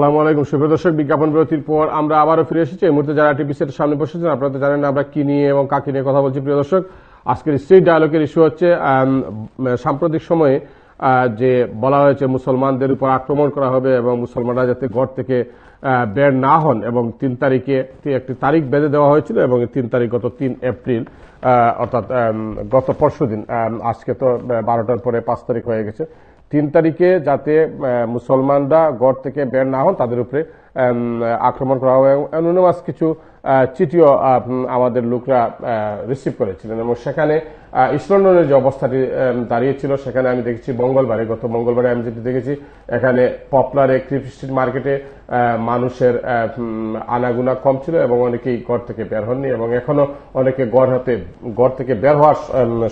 সালামু আলাইকুম। সুপ্রিয় দর্শক, বিজ্ঞাপন বিরতির পর আমরা আবারও ফিরে এসেছি। এই মুহূর্তে যারা টিভি সেটের সামনে বসেছেন, আপনারা তো জানেন আমরা কি নিয়ে এবং কাকে নিয়ে কথা বলছি। প্রিয় দর্শক, আজকের স্ট্রিট ডায়ালগের ইস্যু হচ্ছে সাম্প্রতিক সময়ে যে বলা হয়েছে মুসলমানদের উপর আক্রমণ করা হবে এবং মুসলমানরা যাতে ঘর থেকে বের না হন এবং তিন তারিখে একটি তারিখ বেঁধে দেওয়া হয়েছিল এবং তিন তারিখ গত তিন এপ্রিল অর্থাৎ গত পরশু দিন আজকে তো বারোটার পরে পাঁচ তারিখ হয়ে গেছে। তিন তারিখে যাতে মুসলমানরা গড় থেকে বের না হন তাদের উপরে আক্রমণ করা হবে। অ্যানোনিমাস কিছু চিঠিও আমাদের লোকরা রিসিভ করেছিলেন। এবং সেখানে আহ, ইস্ট লন্ডনের যে অবস্থাটি দাঁড়িয়েছিল সেখানে আমি দেখেছি মঙ্গলবারে গত মঙ্গলবারে আমি যেটি দেখেছি এখানে পপলারে ক্রিপ স্ট্রিট মার্কেটে মানুষের আনাগুনা কম ছিল এবং অনেকেই ঘর থেকে বের হননি এবং এখনও অনেকে গড় হতে গড় থেকে বের হওয়ার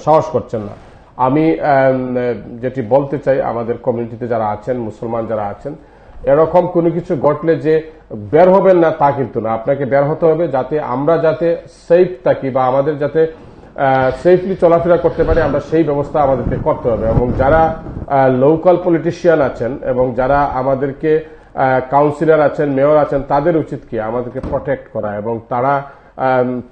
সাহস করছেন না। আমি যেটি বলতে চাই, আমাদের কমিউনিটিতে যারা আছেন, মুসলমান যারা আছেন, এরকম কোনো কিছু ঘটলে যে বের হবেন না, তা কিন্তু না। আপনাকে বের হতে হবে যাতে আমরা যাতে সেফ থাকি বা আমাদের যাতে সেফলি চলাফেরা করতে পারি, আমরা সেই ব্যবস্থা আমাদেরকে করতে হবে। এবং যারা লোকাল পলিটিশিয়ান আছেন এবং যারা আমাদেরকে কাউন্সিলর আছেন মেয়র আছেন, তাদের উচিত কি? আমাদেরকে প্রটেক্ট করা এবং তারা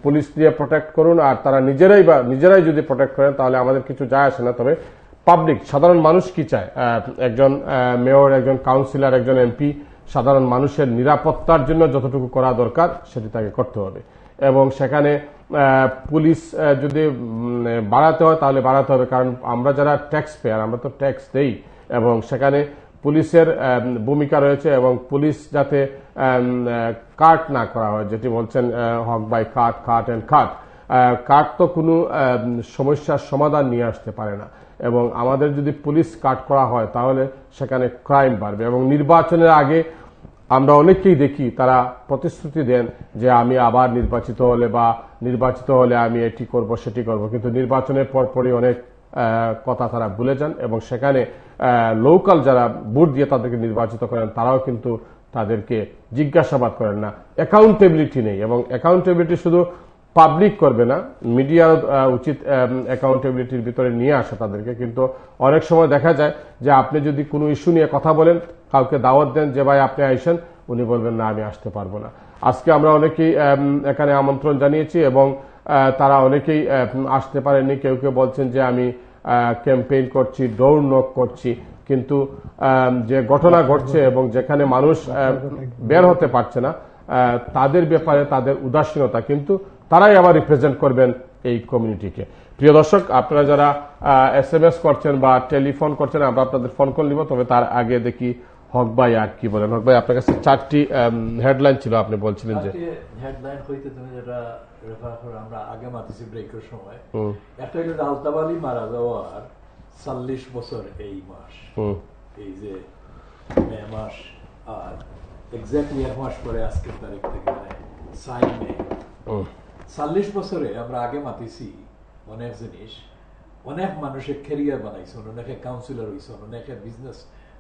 পুলিশ দিয়ে প্রোটেক্ট করুন, আর তারা নিজেরাই বা নিজেরাই যদি প্রোটেক্ট করেন, তাহলে আমাদের কিছু যায় আসে না। তবে পাবলিক সাধারণ মানুষ কি চায়? একজন মেয়র একজন কাউন্সিলর একজন এমপি সাধারণ মানুষের নিরাপত্তার জন্য যতটুকু করা দরকার, সেটি তাকে করতে হবে। এবং সেখানে পুলিশ যদি বাড়াতে হয়, তাহলে বাড়াতে হবে। কারণ আমরা যারা ট্যাক্স পেয়ার আমরা তো ট্যাক্স দেই। এবং সেখানে পুলিশের ভূমিকা রয়েছে এবং পুলিশ যাতে কাট না করা হয়, যেটি বলছেন হক by cut cut and cut. কাট তো কোনো সমস্যার সমাধান নিয়ে আসতে পারে না। এবং আমাদের যদি পুলিশ কাট করা হয়, তাহলে সেখানে ক্রাইম বাড়বে। এবং নির্বাচনের আগে আমরা অনেককেই দেখি, তারা প্রতিশ্রুতি দেন যে আমি আবার নির্বাচিত হলে বা নির্বাচিত হলে আমি এটি করব, সেটি করব। কিন্তু নির্বাচনের পরপরই অনেক কথা তারা ভুলে যান এবং সেখানে লোকাল যারা ভোট দিয়ে তাদেরকে নির্বাচিত করেন, তারাও কিন্তু তাদেরকে জিজ্ঞাসাবাদ করেন না। অ্যাকাউন্টেবিলিটি নেই এবং অ্যাকাউন্টেবিলিটি শুধু পাবলিক করবে না মিডিয়ার উচিত অ্যাকাউন্টেবিলিটির ভিতরে নিয়ে আসা তাদেরকে। কিন্তু অনেক সময় দেখা যায় যে আপনি যদি কোনো ইস্যু নিয়ে কথা বলেন, কাউকে দাওয়াত দেন যে, ভাই, আপনি আইসেন। উনি বলবেন, না, আমি আসতে পারব না। আজকে আমরা অনেকেই এখানে আমন্ত্রণ জানিয়েছি এবং তারা অনেকেই আসতে পারেননি। কেউ কেউ বলছেন যে, আমি ক্যাম্পেইন করছি দৌড় নক করছি। কিন্তু যে ঘটনা ঘটছে এবং যেখানে মানুষ বের হতে পারছে না তাদের ব্যাপারে তাদের উদাসীনতা, কিন্তু তারাই আবার রিপ্রেজেন্ট করবেন এই কমিউনিটিকে প্রিয় দর্শক, আপনারা যারা এস এম এস করছেন বা টেলিফোন করছেন, আমরা আপনাদের ফোন কল নিব, তবে তার আগে দেখি হক ভাই আর কি বলেন। হক ভাই, আপনার কাছে চারটি হেডলাইন ছিল, আপনি বলছিলেন যে হেডলাইন হইতে তুমি যেটা রেফার করো আমরা আগে মাতিছি ব্রেকের সময়। একটা হলো আলতাবালি মারা যাওয়ার চল্লিশ বছর এই মাস। এই যে মে মাস আর এক্স্যাক্টলি এক মাস পরে আজকের তারিখ থেকে মানে সাইন মে। চল্লিশ বছরে আমরা আগে মাতিছি অনেক জিনিস। অনেক মানুষের কেরিয়ার বানাইছেন অনেকে কাউন্সিলর হয়েছেন অনেকে বিজনেস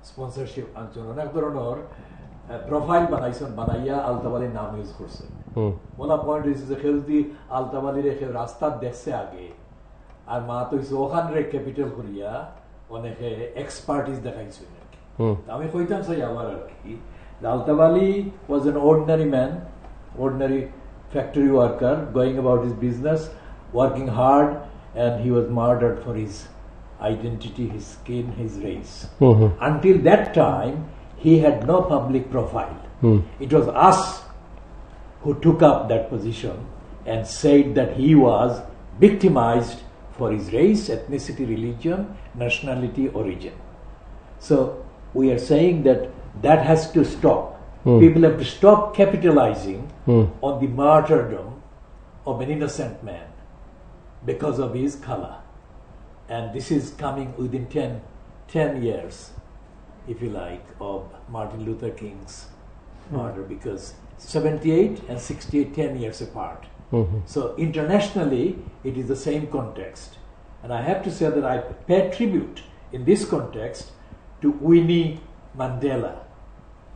স্পন্সরশিপ আনছেন অনেক ধরনের প্রোফাইল বানাইছেন বানাইয়া আলতাবালির নাম ইউজ করছেন হুম বলা পয়েন্ট হয়েছে যে কেউ যদি আলতাবালির কেউ রাস্তা দেখছে আগে আর মা তো হইছে ওখান রে ক্যাপিটাল করিয়া অনেকে এক্সপার্টিস দেখাইছেন আর কি হুম তা আমি কইতাম চাই আবার আর কি আলতাবালি was an ordinary man ordinary factory worker going about his business, working hard, and he was murdered for his identity, his skin, his race. Until that time, he had no public profile. It was us who took up that position and said that he was victimized for his race, ethnicity, religion, nationality, origin. So we are saying that that has to stop. Hmm. People have to stop capitalizing hmm. on the martyrdom of an innocent man because of his color. And this is coming within 10, 10 years, if you like, of Martin Luther King's murder because 78 and 68, 10 years apart. Mm-hmm. So internationally, it is the same context. And I have to say that I pay tribute in this context to Winnie Mandela.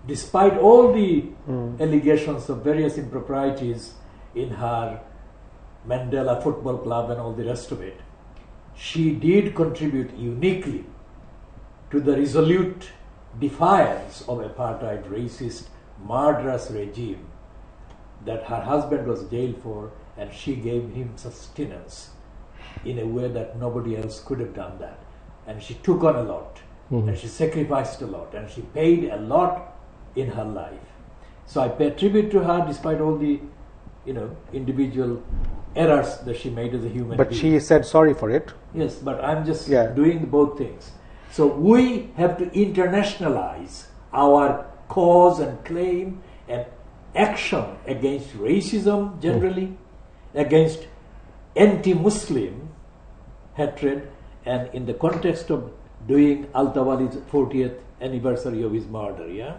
Despite all the mm. allegations of various improprieties in her Mandela Football Club and all the rest of it, she did contribute uniquely to the resolute defiance of apartheid racist murderous regime that her husband was jailed for and she gave him sustenance in a way that nobody else could have done that and she took on a lot mm-hmm. and she sacrificed a lot and she paid a lot in her life so i pay tribute to her despite all the you know individual errors that she made as a human But being she said sorry for it. Yes, but I'm just Yeah. doing both things. So we have to internationalize our cause and claim and action against racism generally, against anti Muslim hatred, and in the context of doing Altab Ali's 40th anniversary of his murder. Yeah?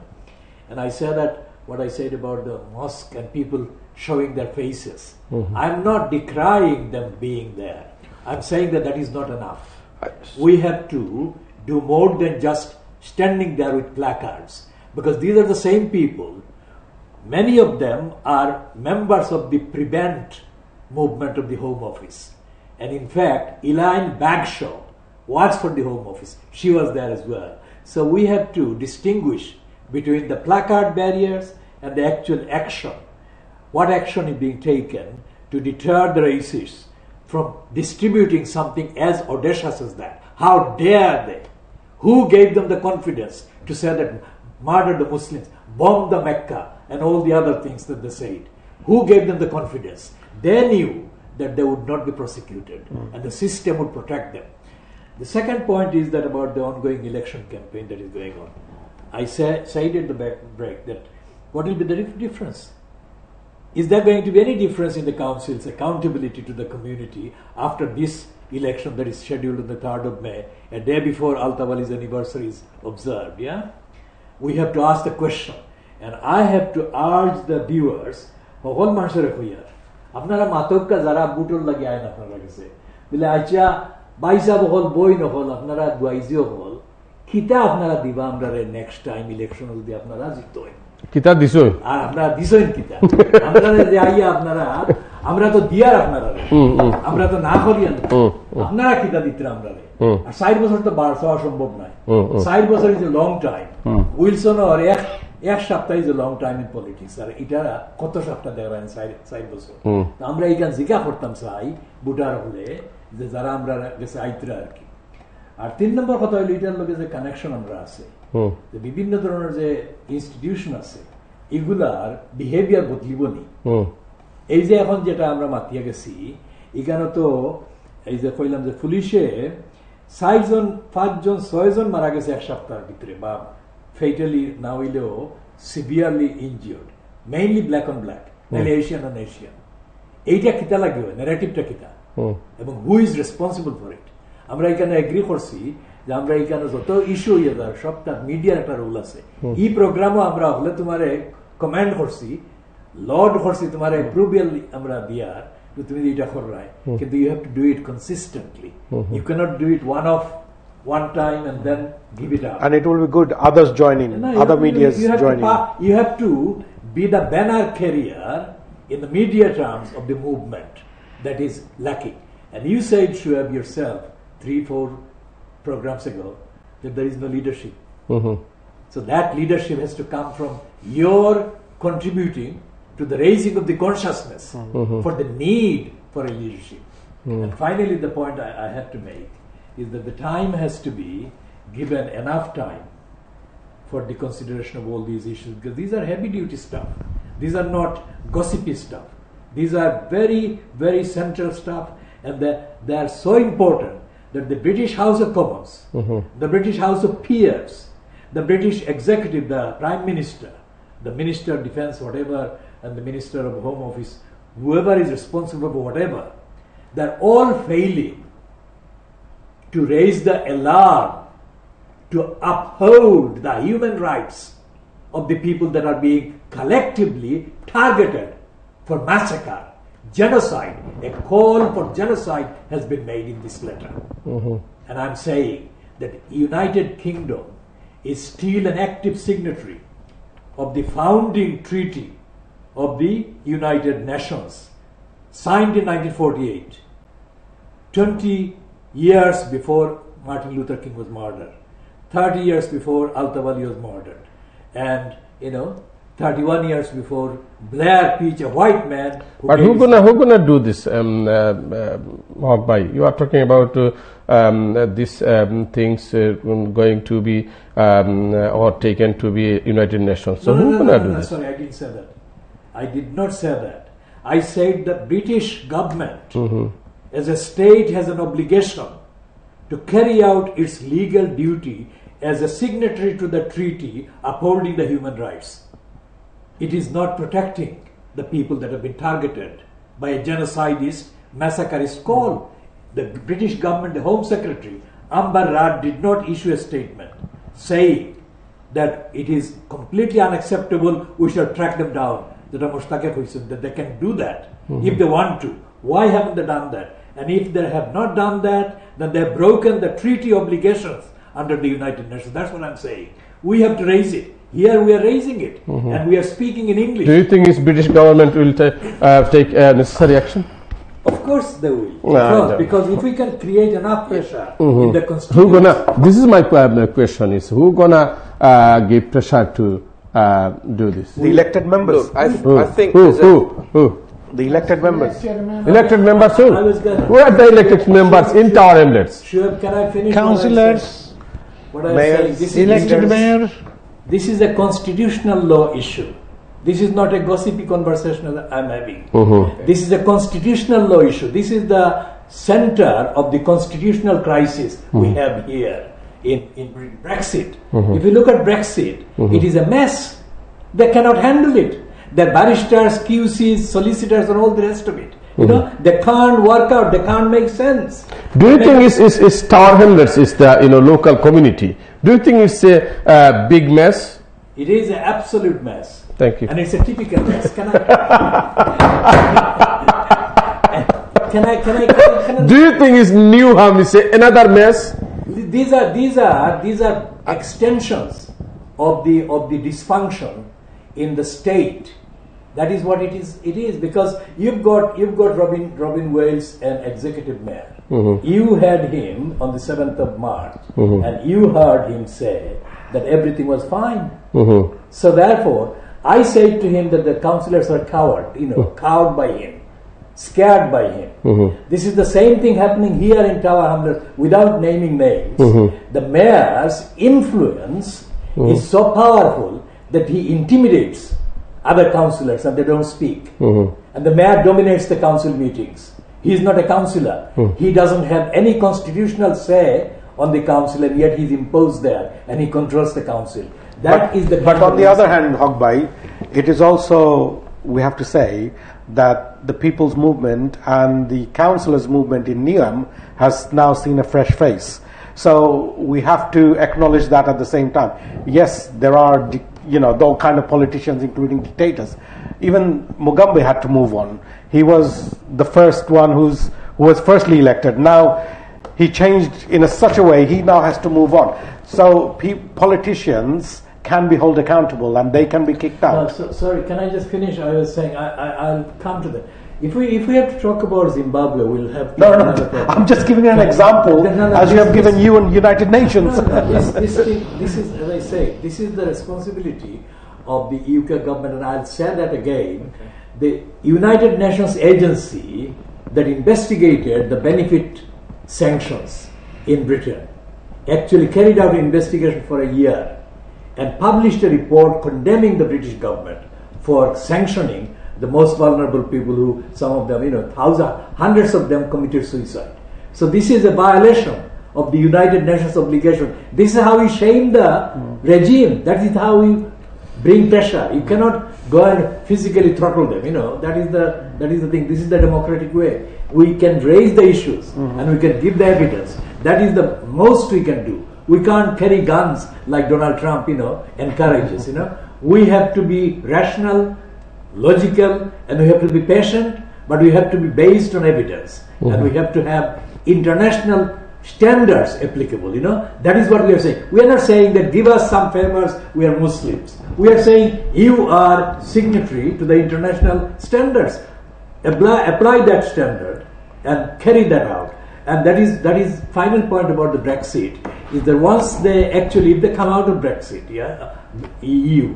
And I said that what I said about the mosque and people showing their faces. Mm-hmm. I'm not decrying them being there. I'm saying that that is not enough. We have to do more than just standing there with placards because these are the same people. Many of them are members of the Prevent movement of the Home Office. And in fact, Elaine Bagshaw works for the Home Office. She was there as well. So we have to distinguish between the placard barriers and the actual action. What action is being taken to deter the racists from distributing something as audacious as that? How dare they? Who gave them the confidence to say that murder the Muslims, bombed the Mecca, and all the other things that they said? Who gave them the confidence? They knew that they would not be prosecuted hmm. and the system would protect them. The second point is that about the ongoing election campaign that is going on. I say, said at the back break that what will be the difference? Is there going to be any difference in the council's accountability to the community after this election that is scheduled on the 3rd of May, a day before Altab Ali's anniversary is observed? Yeah? We have to ask the question. And I have to urge the viewers, সকল মানুষের হইয়ার আপনারা মাতক্কা যারা বুটর লাগে আইন আপনারা কাছে বলে আচ্ছা বাইসা বহল বই নহল আপনারা দুয়াইজিও হল খিতা আপনারা দিবা আমরা নেক্সট টাইম ইলেকশন যদি আপনারা জিত হয় কিতাব দিছো আর আপনারা দিছেন কিতা আপনারা যে আইয়া আপনারা আমরা তো দিয়ার আপনারা আমরা তো না করি আপনারা কিতা দিতে আমরা আর ষাট বছর তো বার হওয়া সম্ভব নয় ষাট বছর is a long time Wilson আর এক এক সপ্তাহ is a long time in politics আর এটা কত সপ্তাহ দেখবেন ষাট বছর? আমরা এইখান জিজ্ঞা করতাম চাই বুটার হলে যে যারা আমরা গেছে আইতরা আর কি। আর তিন নম্বর কথা হইল এটার লগে যে কানেকশন আমরা আছে যে বিভিন্ন ধরনের যে ইনস্টিটিউশন আছে এগুলার বিহেভিয়ার বদলিব নি হুম। এই যে এখন যেটা আমরা মাতিয়া গেছি এখানে তো এই যে কইলাম যে পুলিশে চারজন পাঁচজন ছয়জন মারা গেছে এক সপ্তাহের ভিতরে বা ফেটালি না হইলেও severely injured mainly black on black নাহলে এশিয়ান অন এশিয়ান এইটা কিতা লাগবে? ন্যারেটিভটা কিতা? এবং who is responsible for it আমরা এখানে এগ্রি করছি যে আমরা এখানে যত ইস্যু হইয়া যায় সবটা মিডিয়ার একটা রোল আছে। এই প্রোগ্রামও আমরা হলে তোমার কমেন্ড করছি লর্ড করছি তোমার অ্যাপ্রুভাল আমরা দিয়ার যে তুমি এটা কররাই কিন্তু you have to do it consistently you cannot do it one of one time and then give it up And it will be good others join in, no, you other have to- medias you have join to, in. pa- You have to be the banner carrier in the media terms of the movement that is lacking. And you said, Shuab, yourself, three, four programs ago, that there is no leadership. So that leadership has to come from your contributing to the raising of the consciousness mm-hmm. for the need for a leadership. Mm. And finally, the point I, I have to make is that the time has to be given enough time for the consideration of all these issues because these are heavy duty stuff. These are not gossipy stuff. These are very, very central stuff, and that they are so important that the British House of Commons, mm-hmm. the British House of Peers, the British Executive, the Prime Minister, the Minister of Defense, whatever, and the Minister of Home Office, whoever is responsible for whatever, they're all failing to raise the alarm to uphold the human rights of the people that are being collectively targeted for massacre, genocide. A call for genocide has been made in this letter. Mm-hmm. And I'm saying that United Kingdom is still an active signatory of the founding treaty of the United Nations, signed in 1948. 20 years before Martin Luther King was murdered. 30 years before Altab Ali was murdered. And, you know, 31 years before Blair Peach, a white man. Who But who gonna who gonna do this? Um, uh, uh, you are talking about uh, um, uh, these um, things uh, going to be um, uh, or taken to be United Nations. So no, no, who no, gonna do this? Sorry, I didn't say that. I did not say that. I said the British government, Mm-hmm. as a state, has an obligation to carry out its legal duty as a signatory to the treaty upholding the human rights. It is not protecting the people that have been targeted by a genocidist, massacreist call. The British government, the Home Secretary, Amber Rudd, did not issue a statement saying that it is completely unacceptable, we shall track them down. যেটা মোশতাকে কইছেন that they can do that if they want to. Why haven't they done that? And if they have not done that, then they've broken the treaty obligations under the United Nations. That's what I'm saying. We have to raise it. Here we are raising it, and we are speaking in English. Do you think this British government will ta- uh, take uh, necessary action? Of course they will. No, I because, don't. because if we can create enough pressure in the Who constitution, gonna? This is my uh, question: Is who gonna uh, give pressure to uh, do this? The elected members. Look, I, Who? I think who? Who? Who? The elected members. Elected members who? I was gonna- Who are the elected members in Tower Hamlets? Sure, can I finish? Councillors, What I Mayors, saying? This elected mayor, This is a constitutional law issue. This is not a gossipy conversation that I'm having. This is a constitutional law issue. This is the center of the constitutional crisis we have here in, in Brexit. If you look at Brexit, it is a mess. They cannot handle it. The barristers, QCs, solicitors, and all the rest of it. You know, they can't work out. They can't make sense. Do you think it's, it's, it's Tower Hamlets is the you know local community? Do you think it's a uh, big mess? It is an absolute mess. Thank you. And it's a typical mess. Can I? can I? Can I? Can I? Can I Do you think it's New Newham is another mess? These are these are these are extensions of the of the dysfunction in the state. That is what it is. It is because you've got you've got Robin Robin Wales, an executive mayor. Mm-hmm. You had him on the seventh of March, mm-hmm. and you heard him say that everything was fine. Mm-hmm. So therefore, I said to him that the councillors are cowed. You know, cowed by him scared by him. Mm-hmm. This is the same thing happening here in Tower Hamlets without naming names. Mm-hmm. The mayor's influence mm-hmm. is so powerful that he intimidates other councillors and they don't speak. And the mayor dominates the council meetings. He is not a councillor. He doesn't have any constitutional say on the council and yet he's imposed there and he controls the council. That but, is the but on the other hand, Hogbai, it is also, we have to say, that the people's movement and the councillors' movement in Newham has now seen a fresh face. So we have to acknowledge that at the same time. Yes, there are, you know, all kind of politicians, including dictators. Even Mugabe had to move on. He was the first one who's who was firstly elected. Now he changed in a such a way he now has to move on. So politicians can be held accountable and they can be kicked No, out. so, sorry, can I just finish? I was saying I, I, I'll come to that. If we if we have to talk about Zimbabwe, we'll have No, no, no. I'm just giving you an example, No, no, no, as you have given this- you and United Nations. No, no, this, this, this is, as I say, this is the responsibility of the UK government, and I'll say that again. The United Nations agency that investigated the benefit sanctions in Britain actually carried out an investigation for a year and published a report condemning the British government for sanctioning the most vulnerable people who, some of them, you know, thousands, hundreds of them committed suicide. So this is a violation of the United Nations obligation. This is how we shame the hmm. regime. That is how we bring pressure. You cannot go and physically throttle them. You know that is the that is the thing. This is the democratic way. We can raise the issues hmm. and we can give the evidence. That is the most we can do. We can't carry guns like Donald Trump. You know encourages. You know we have to be rational, logical, and we have to be patient. But we have to be based on evidence, and mm-hmm. we have to have international standards applicable. You know, that is what we are saying. We are not saying that give us some favors, we are Muslims. We are saying you are signatory to the international standards. Apply, apply that standard and carry that out. And that is that is final point about the Brexit is that once they actually if they come out of Brexit, yeah, EU,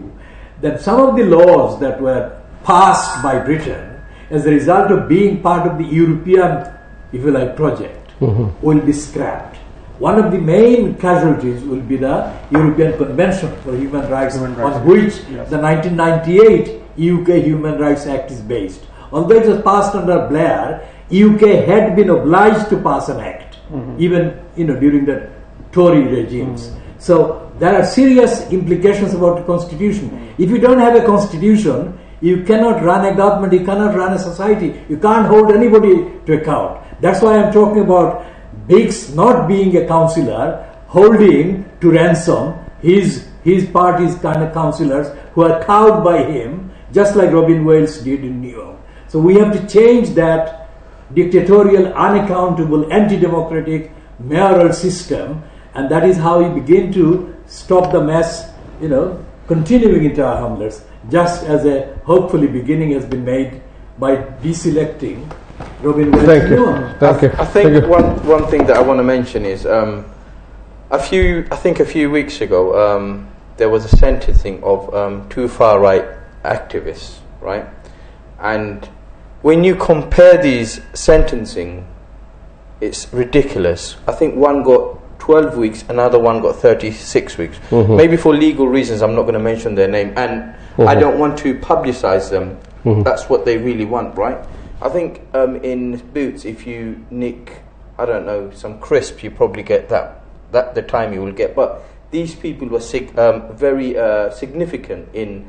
that some of the laws that were passed by Britain as a result of being part of the European, if you like, project mm-hmm. will be scrapped. One of the main casualties will be the European Convention for Human Rights, Human Rights on which Yes. the 1998 UK Human Rights Act is based. Although it was passed under Blair, UK had been obliged to pass an act, mm-hmm. even you know during the Tory regimes. Mm-hmm. So there are serious implications about the constitution. Mm-hmm. If you don't have a constitution, you cannot run a government, you cannot run a society, you can't hold anybody to account. That's why I'm talking about Biggs not being a councillor, holding to ransom his his party's kind of councillors who are cowed by him, just like Robin Wales did in Newham. So we have to change that dictatorial, unaccountable, anti-democratic mayoral system, and that is how we begin to stop the mess, you know, continuing into our hamlets, just as a hopefully beginning has been made by deselecting Robin Wales. Thank you. Newham. Thank you. I think Thank you. one one thing that I want to mention is um, a few. I think a few weeks ago um, there was a sentencing of um, two far right activists, right? And when you compare these sentencing, it's ridiculous. I think one got 12 weeks, another one got 36 weeks. Maybe for legal reasons, I'm not going to mention their name, and I don't want to publicize them. That's what they really want, right? I think um, in Boots, if you nick, I don't know, some crisp, you probably get that. That the time you will get. But these people were sig- um, very uh, significant in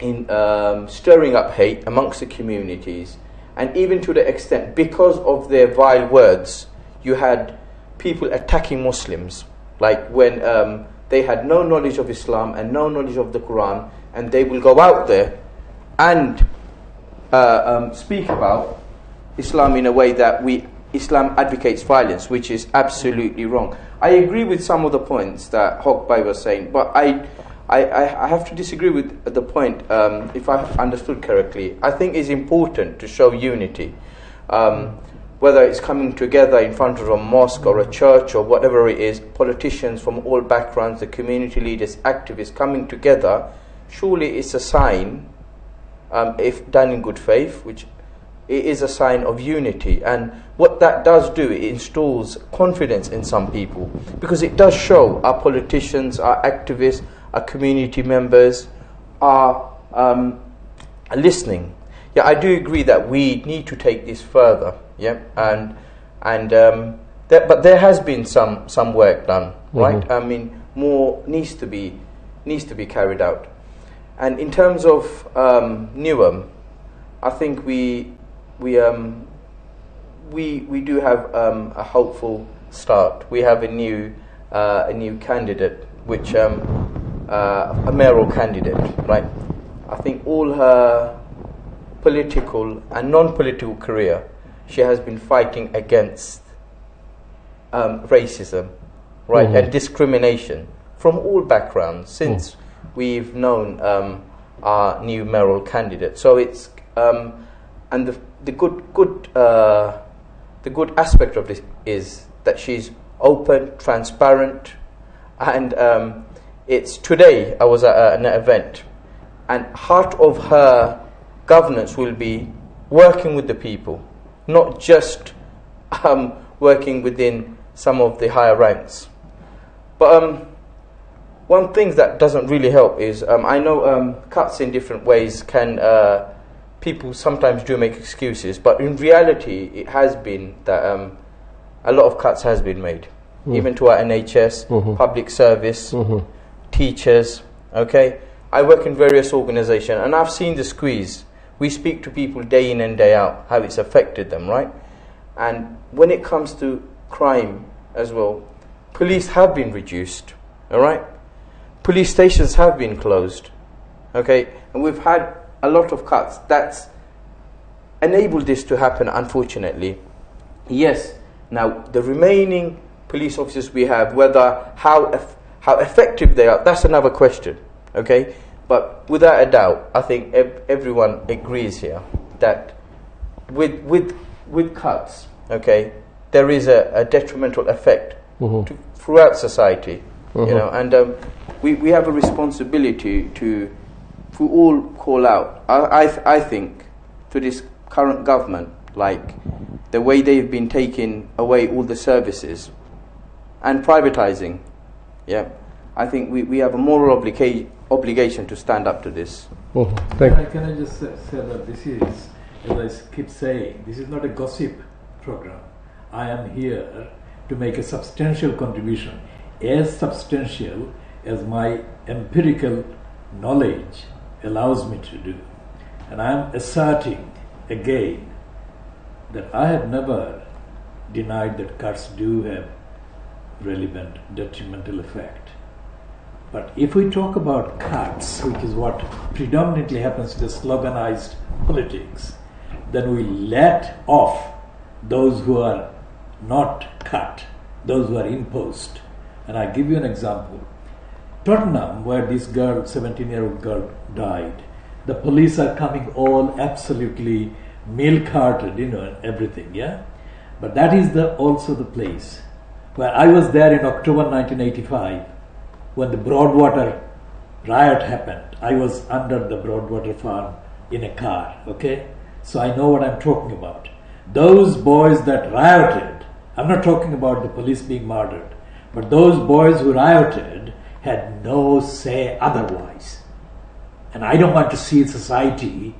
in um, stirring up hate amongst the communities, and even to the extent because of their vile words, you had people attacking Muslims, like when um, they had no knowledge of Islam and no knowledge of the Quran, and they will go out there and uh, um, speak about Islam in a way that we Islam advocates violence, which is absolutely wrong. I agree with some of the points that Hawkby was saying, but I, I, I I have to disagree with the point. Um, if I understood correctly, I think it's important to show unity, um, whether it's coming together in front of a mosque or a church or whatever it is. Politicians from all backgrounds, the community leaders, activists coming together. Surely it's a sign um, if done in good faith, which it is a sign of unity. And what that does do, it installs confidence in some people because it does show our politicians, our activists, our community members are um, listening. Yeah, I do agree that we need to take this further. Yeah, and and um, there, but there has been some some work done, right? I mean, more needs to be needs to be carried out. And in terms of um, Newham, I think we we um, we we do have um, a hopeful start. We have a new uh, a new candidate, which um, uh, a mayoral candidate, right? I think all her political and non-political career, she has been fighting against um, racism, right, and discrimination from all backgrounds since we've known um, our new mayoral candidate. So it's um, and the the good good uh, the good aspect of this is that she's open, transparent, and um, it's today. I was at an event, and heart of her governance will be working with the people, not just um, working within some of the higher ranks. But um, one thing that doesn't really help is um, I know um, cuts in different ways can uh, people sometimes do make excuses, but in reality, it has been that um, a lot of cuts has been made, even to our NHS, public service, teachers. Okay, I work in various organisations, and I've seen the squeeze. We speak to people day in and day out how it's affected them, right? And when it comes to crime as well, police have been reduced. All right, police stations have been closed. Okay, and we've had a lot of cuts. That's enabled this to happen, unfortunately. Yes. Now the remaining police officers we have, whether how how effective they are, that's another question. Okay, but without a doubt, I think ev- everyone agrees here that with with with cuts, okay, there is a, a detrimental effect to, throughout society. You know, and um, we, we have a responsibility to to all call out. I I, th- I think to this current government, like the way they've been taking away all the services and privatizing. Yeah, I think we, we have a moral obliga- obligation to stand up to this. Mhm. Thank Can you. I, can I just say, say that this is, as I keep saying, this is not a gossip program. I am here to make a substantial contribution, as substantial as my empirical knowledge allows me to do. And I am asserting again that I have never denied that cuts do have relevant detrimental effect. But if we talk about cuts, which is what predominantly happens to the sloganized politics, then we let off those who are not cut, those who are imposed. And I give you an example. Tottenham, where this girl, 17 year old girl, died, the police are coming all absolutely milk carted, you know, everything, yeah? But that is the, also the place where I was there in October 1985 when the Broadwater riot happened. I was under the Broadwater farm in a car, okay? So I know what I'm talking about. Those boys that rioted, I'm not talking about the police being murdered, but those boys who rioted had no say otherwise. And I don't want to see society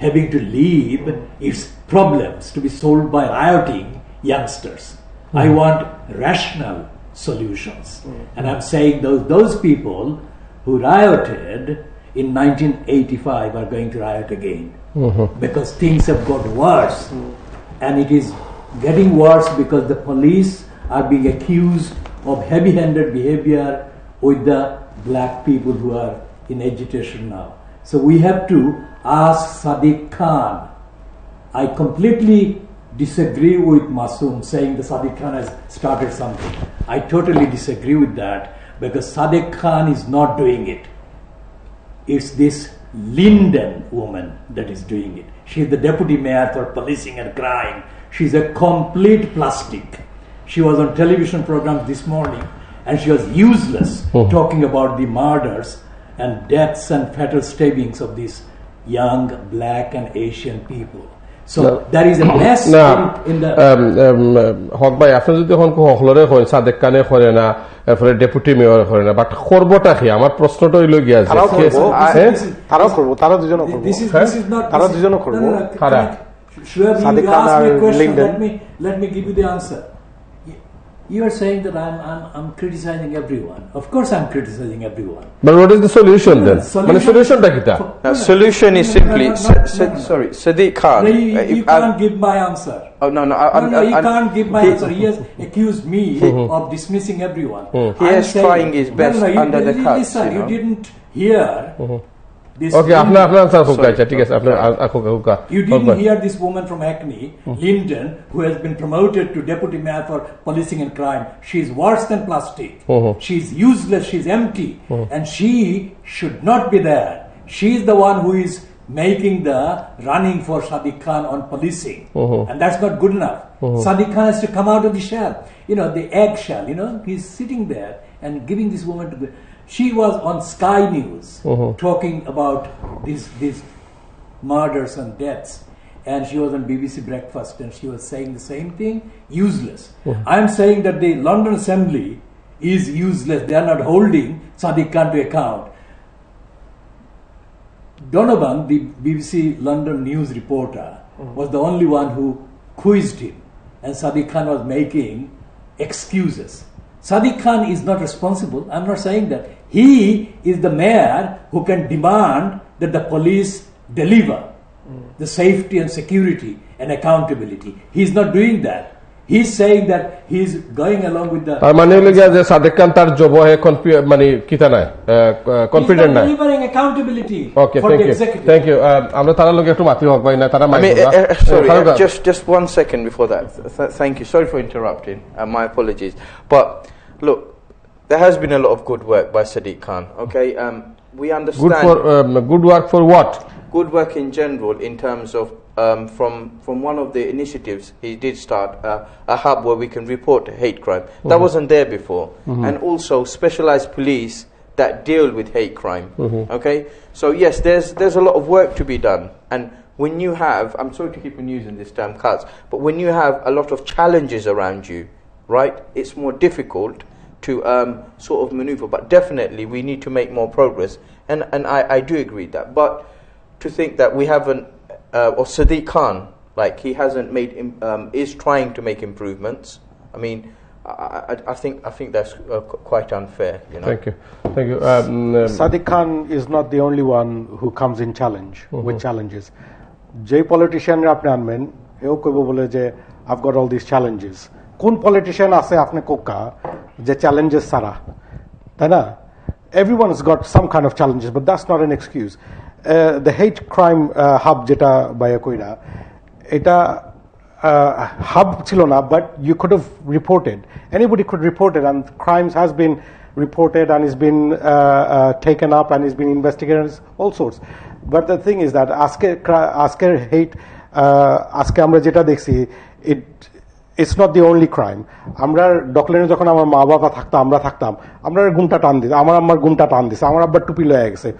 having to leave its problems to be solved by rioting youngsters. I hmm. want rational solutions. Mm. And I'm saying those, those people who rioted in 1985 are going to riot again mm-hmm. because things have got worse. Mm. And it is getting worse because the police are being accused of heavy handed behavior with the black people who are in agitation now. So we have to ask Sadiq Khan. I completely disagree with Masoom saying the Sadiq Khan has started something. I totally disagree with that because Sadiq Khan is not doing it. It's this Linden woman that is doing it. She's the deputy mayor for policing and crime. She's a complete plastic. She was on television programs this morning and she was useless hmm. talking about the murders and deaths and fatal stabbings of these young black and Asian people. So no. that is a mess no. in, in the... Um, um, হক ভাই আপনি যদি এখন হকলরে করেন সাদেক কানে করে না এরপরে deputy mayor করে না বাট করবটা কি? আমার প্রশ্নটা হইল গিয়া আছে। তারাও করব। তারা দুজনও করব। হ্যাঁ? তারা দুজনও করব। তারা সাদেক কানে আর লিংডন। Let me give you the answer. you are saying that I'm, I'm, I'm criticizing everyone. Of course, I'm criticizing everyone. But what is the solution then? Solution, the solution, takita. No, solution is simply. Sorry, Sadiq Khan. Uh, you, you can't I, give my answer. Oh, no, no. I, no, no, you I'm, can't give my he, answer. He has accused me hmm, hmm. of dismissing everyone. He I'm is saying, trying his best under the cuffs. Listen, you, know? you didn't hear hmm, this okay after after answer Akoka Sorry, ঠিক আছে after Akoka Akoka you didn't Akoka. hear this woman from Hackney hmm. Linden who has been promoted to deputy mayor for policing and crime. She is worse than plastic. Uh she is useless she is empty. Uh and she should not be there. She is the one who is making the running for Sadiq Khan on policing. Uh -huh. and that's not good enough. Sadiq Khan has to come out of the shell. You know the eggshell you know he's sitting there and giving this woman to the she was on Sky News uh-huh. talking about these these murders and deaths. And she was on BBC Breakfast and she was saying the same thing useless. Uh-huh. I'm saying that the London Assembly is useless. They are not holding Sadiq Khan to account. Donovan, the BBC London news reporter, uh-huh. was the only one who quizzed him. And Sadiq Khan was making excuses. Sadiq Khan is not responsible. I'm not saying that. He is the mayor who can demand that the police deliver the safety and security and accountability. He's not doing that. He's saying that he's going along with the. তার মানে হইল গিয়া যে সাদেক খান তার job হে কনফি- মানে কিতা নাই he's confident not নাই delivering accountability okay for thank the you executive. Thank you আমরা তারা লোক একটু মাতি হোক ভাই না তারা I মাইক mean, করবা। uh, uh, sorry, Faruk uh, ভাই। just just one second before that. Th- th- thank you. Sorry for interrupting. Uh, my apologies. But look, there has been a lot of good work by Sadiq Khan. Okay, um, we understand good for um, good work for what good work in general in terms of um, from from one of the initiatives he did start uh, a hub where we can report hate crime. That wasn't there before, and also specialized police that deal with hate crime. Okay, so yes, there's there's a lot of work to be done, and when you have, I'm sorry to keep on using this term cuts, but when you have a lot of challenges around you, right, it's more difficult to um, sort of maneuver. But definitely, we need to make more progress, and and I, I do agree that. But to think that we haven't, uh, or Sadiq Khan, like he hasn't made, im- um, is trying to make improvements. I mean, I, I, I think I think that's uh, qu- quite unfair. You know. Thank you. Thank you. Um, um, Sadiq Khan is not the only one who comes in challenge with challenges. যে পলিটিশিয়ানরা আপনি আনবেন এও কইব বলে যে I've got all this challenges কোন politician আছে আপনি কোকা যে চ্যালেঞ্জেস সারা তাই না everyone is goat some kind of challenges but that's not an excuse the hate crime হাব যেটা বাইয়া কইরা এটা হাব ছিল না but you could have reported anybody could reported and crimes has been reported and it's been uh, uh, taken up and it's been investigated all sorts but the thing is that আজকের cra- আজকের hate uh, আজকে আমরা যেটা দেখছি it it's not the only crime আমরা ডকলেনে যখন আমার মা বাবা থাকতাম আমরা থাকতাম, আমরা গুমটা টান দিতাম, আমার আম্মার গুমটা টান দিছে, আমার আব্বার টুপি লয়ে গেছে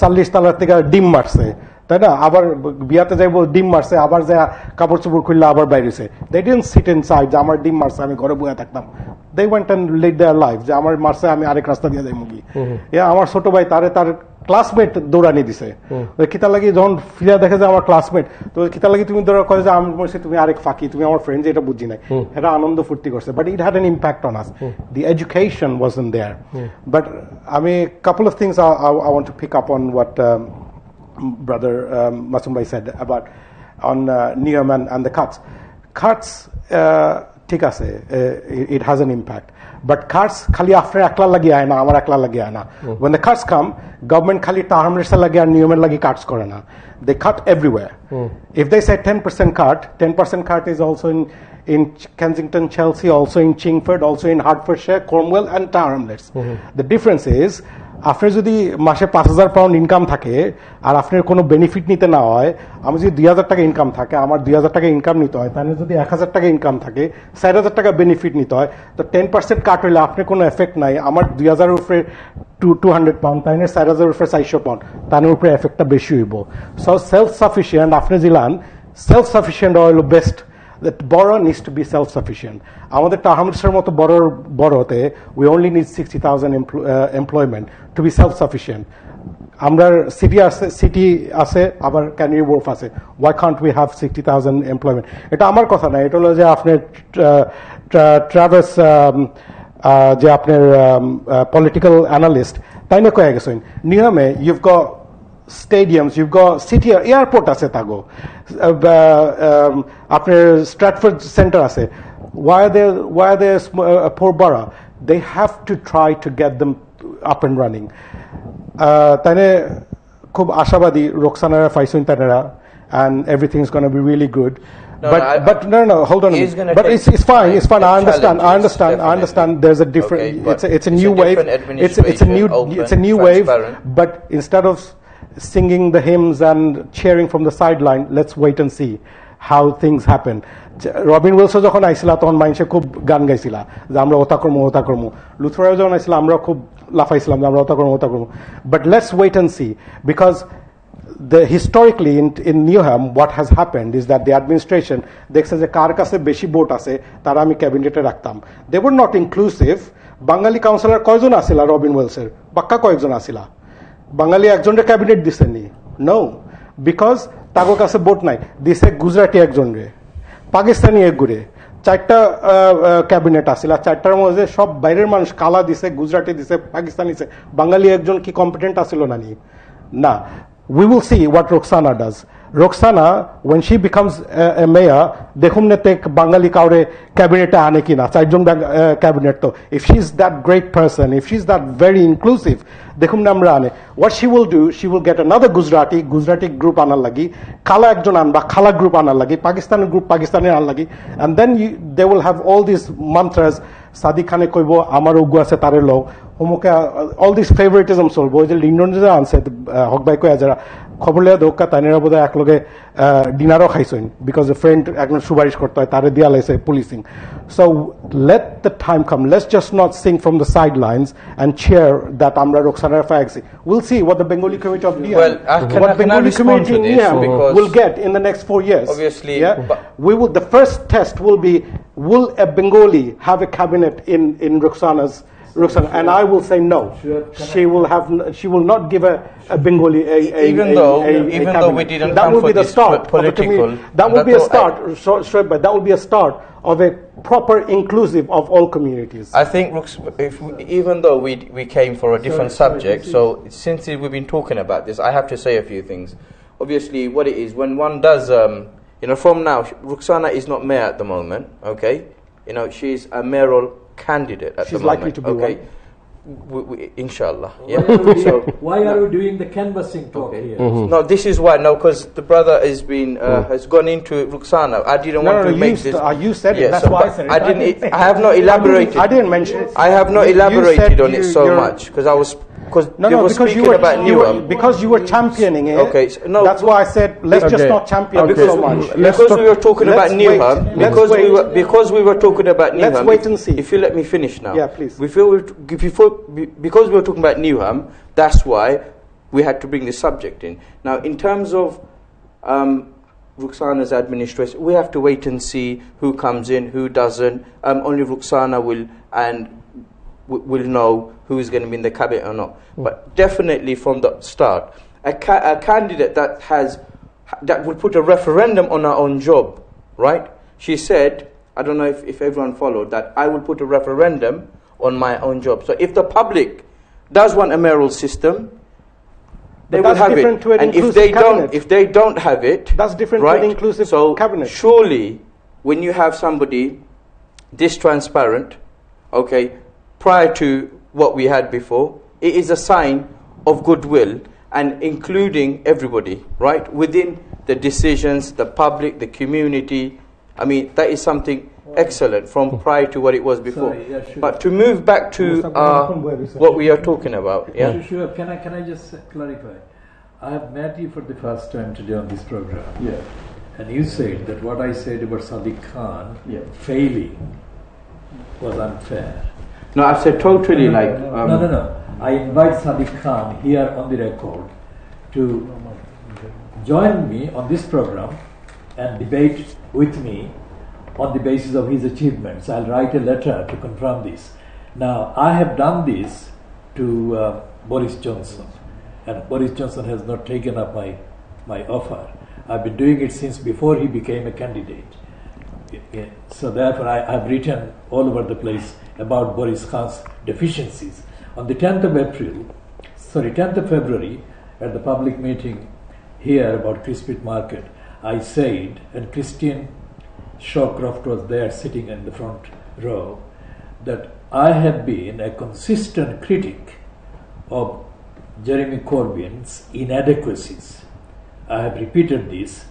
চাল্লিশ তালার থেকে ডিম মারছে। তাই না আবার বিয়াতে যাইবো ডিম মারছে আবার যা কাপড় চোপড় খুললে আবার বাইরেছে দে ডিডন্ট সিট ইন সাইড যে আমার ডিম মারছে আমি ঘরে বয়ে থাকতাম দে went and lead their life যে আমার মারছে আমি আরেক রাস্তা দিয়ে যাই মুগি এ আমার ছোট ভাই তারে তার ক্লাসমেট দৌড়ানি দিছে ওই কিতা লাগি যখন ফিরে দেখে যে আমার ক্লাসমেট তো কিতা লাগি তুমি দৌড়া করে যে আমি বলছি তুমি আরেক ফাঁকি তুমি আমার ফ্রেন্ড এটা বুঝি নাই এটা আনন্দ ফুর্তি করছে but it had an impact on us the education was in there but আমি couple of things I want to pick up on what brother um, Masumbai said about on uh, Newham and, the cuts. Cuts, uh, uh, uh, it has an impact. But cuts, khali akla lagi aena, amar akla lagi aena. Hmm. When the cuts come, government khali tarhamrisa lagi and Newham lagi cuts korana. They cut everywhere. Hmm. If they say 10% cut, 10% cut is also in Kensington, Chelsea, also in Chingford, also in Hertfordshire, Cornwall, and Tower Hamlets. Hmm. The difference is আপনার যদি মাসে পাঁচ হাজার pound income থাকে, আর আপনার কোনো benefit নিতে না হয় আমি যদি দুই হাজার টাকা ইনকাম থাকে, আমার দুই হাজার টাকা ইনকাম নিতে হয়, তাহলে যদি এক হাজার টাকা ইনকাম থাকে, চার হাজার টাকা বেনিফিট নিতে হয়, তো টেন পার্সেন্ট কাট হইলে আপনার কোনো এফেক্ট নাই। আমার দুই হাজারের উপরে টু টু হান্ড্রেড পাউন্ড তাই চার হাজারের উপরে চারশো পাউন্ড তার উপরে এফেক্টটা বেশি হইব। সো সেলফ সাফিসিয়েন্ট আপনি জিলান সেলফ সাফিসিয়েন্ট হইল বেস্ট বড় needs to be self-sufficient. আমাদের টাহামসের মতো বড় বড়তে we only need 60,000 empl- uh, employment to be self-sufficient. আমরা সিটি আছে সিটি আছে আবার ক্যানারি ওয়ার্ফ আছে why can't we have sixty thousand employment এটা আমার কথা না এটা হলো যে আপনার ট্রাভেলস যে আপনার পলিটিক্যাল অ্যানালিস্ট তাই না কয়ে গেছেন নিয়মে ইউভ গ stadiums, you've got city airport আছে তাগো আপনার স্ট্র্যাটফোর্ড সেন্টার আছে why are they why are they sm- uh, poor borough they have to try to get them up and running uh, তাইনে খুব আশাবাদী রোকসানারা ফাইসুন Taneira and everything's going to be really good No, but no, I- but no no hold on a It is minute. gonna but take it's, it's fine it's fine I time, understand I challenges, understand I definitely. understand there's a different Okay, but it's a, it's a it's a new wave different it's it's a new administration, it's a open, new wave transparent. but instead of singing the hymns and cheering from the sideline, let's wait and see how things happen. Robin Wilson যখন আইছিলা তখন মানুষে খুব গান গাইছিলা যে আমরা ওতা করব ওতা করব লুথরাও যখন আইছিলা আমরা খুব লাফাইছিলাম যে আমরা ওতা করব ওতা করব but let's wait and see because the historically in, in Newham what has happened is that the administration দেখছে যে কার কাছে বেশি ভোট আছে তারা আমি ক্যাবিনেটে রাখতাম। They were not inclusive Bengali councillor কয়জন আসিলা রবিন ওয়েলসের? বাক্কা কয়েকজন আসিলা বাঙালি একজনের ক্যাবিনেট দিছেনি। নো বিকজ তাগো কাছে ভোট নাই। দিছে গুজরাটি একজন রে পাকিস্তানি এক ঘুরে চারটা ক্যাবিনেট আসিল আর চারটার মধ্যে সব বাইরের মানুষ কালা দিছে, গুজরাটি দিছে, পাকিস্তানি দিছে। বাঙালি একজন কি কম্পিটেন্ট আসিল না নি? না। We will see what Roxana Roxana Rokhsana, when she becomes a mayor, dekhumne tek Bangali kaure cabinet aane kina, saijun eh, cabinet to. If she's that great person, if she's that very inclusive, dekhumne amra aane. What she will do, she will get another Gujarati, Gujarati group anal lagi, Kala ekjon anba, Kala group anal lagi, Pakistan group Pakistani anal lagi, and then they will have all these mantras, Sadi khane koi bo, Amar ugua se অমুকে all this favouritism চলবো ওই যে Lyndon যে আনছে হক ভাই কয়া যারা খবর লেয়া দোকা তাইনেরা বোধহয় একলগে ডিনারও খাইছেন বিকজ এ ফ্রেন্ড একজন সুপারিশ করতে হয় তারে দিয়া লাইছে policing so let the time come let's just not sing from the side lines and chair that আমরা রোকসানার ফ্যাক্সি will see what the Bengali community of Niam, Well, I can- what I can Bengali respond community to in this Niam because- will get in the next four years. Obviously, yeah. but- we will. The first test will be: Will a Bengali have a cabinet in in Rokhsana's Rokhsana? And I will say no. She will have. She will not give a, a Bengali a, a Even a- though- a- a even though we didn't that come will for be the this start. po- of a commu- political, that will be a start. So, so, but that will be a start of a proper inclusive of all communities. I think Rux- if we, even though we we came for a different Sorry, sorry, subject, this so since we've been talking about this, I have to say a few things. Obviously, what it is when one does, um, you know, from now, Rokhsana is not mayor at the moment. Okay, you know, she's a mayoral candidate at She's the moment. likely to be okay, one. We, we, inshallah. Why Yeah. are we so. doing- Why are we doing the canvassing talk Okay. here? No, this is why. No, because the brother has been uh, has gone into Rokhsana. I didn't No, want no, to no, make you this. st- uh, you said it. That's so why I said it. I I didn't. didn't say I have not elaborated. I didn't mention it. I have not You- you elaborated said on it so much because I was because No, they no, were because speaking you were, about you were Newham. because you were championing it. Okay, so- no, that's why I said let's just not champion Okay. so much. Let's because talk- we were talking about wait. Newham, Let's because we were because we were talking about Newham. Let's Newham. wait and see. If you let me finish now. Yeah, please. We feel we before because we were talking about Newham. That's why we had to bring this subject in. Now, in terms of um, Rokhsana's administration, we have to wait and see who comes in, who doesn't. Um, only Rokhsana will and w- will know who is going to be in the cabinet or not. But definitely from the start, a, ca- a candidate that has that will put a referendum on her own job, right? She said, I don't know if, if everyone followed that. I will put a referendum on my own job. So if the public does want a mayoral system, they will have it. an and if they cabinet. don't, if they don't have it, That's different to an right? inclusive so cabinet. surely, when you have somebody this transparent, okay, prior to what we had before, it is a sign of goodwill and including everybody, right, within the decisions, the public, the community. I mean, that is something excellent from prior to what it was before. Sorry, yeah, sure. But to move back to uh, what we are talking about, yeah. Sure, sure. Can I, can I just clarify? I have met you for the first time today on this program. Yeah. And you said that what I said about Sadiq Khan Yeah. failing was unfair. No, I've said totally like. no, Um, no, no, no. I invite Sadiq Khan here on the record to join me on this program and debate with me on the basis of his achievements. I'll write a letter to confirm this. Now, I have done this to uh, Boris Johnson, and Boris Johnson has not taken up my, my offer. I've been doing it since before he became a candidate. So therefore, I, I've written all over the place about Boris Khan's deficiencies. On the 10th of April, sorry, 10th of February, at the public meeting here about Chrisp Street Market, I said, and Christine Shawcroft was there sitting in the front row, that I have been a consistent critic of Jeremy Corbyn's inadequacies. I have repeated this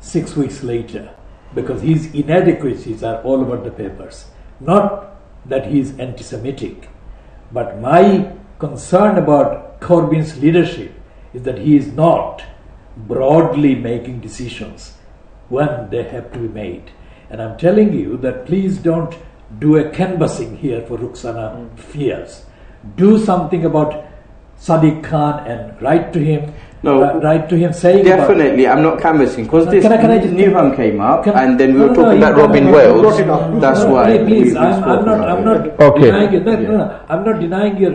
six weeks later because his inadequacies are all over the papers. Not that he is anti Semitic, but my concern about Corbyn's leadership is that he is not broadly making decisions when they have to be made. And I'm telling you that please don't do a canvassing here for Rokhsana hmm. fears. Do something about Sadiq Khan and write to him. No, uh, write to him saying about- Definitely, I'm not canvassing because this can I- can I just- Newham came up, Can- and then we were no, talking no, about Robin no, no, Wales. brought it up. That's No, why. Please, please we- we I'm, I'm not. I'm not Okay. denying it. No, Yeah. no, no, I'm not denying your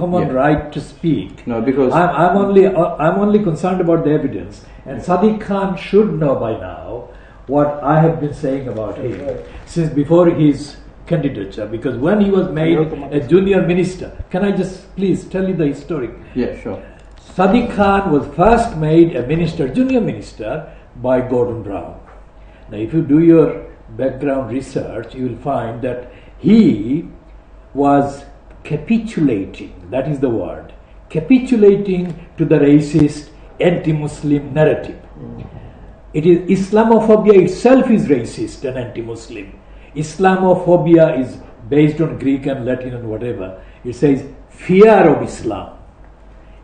common Yeah. right to speak. No, because- I'm, I'm only. I'm only concerned about the evidence. And Sadiq Khan should know by now what I have been saying about him since before his candidature. Because when he was made a junior minister, can I just please tell you the historic? Yeah, sure. Sadiq Khan was first made a minister, junior minister, by Gordon Brown. Now, if you do your background research, you will find that he was capitulating, that is the word, capitulating to the racist, anti Muslim narrative. It is Islamophobia itself is racist and anti Muslim. Islamophobia is based on Greek and Latin and whatever. It says fear of Islam.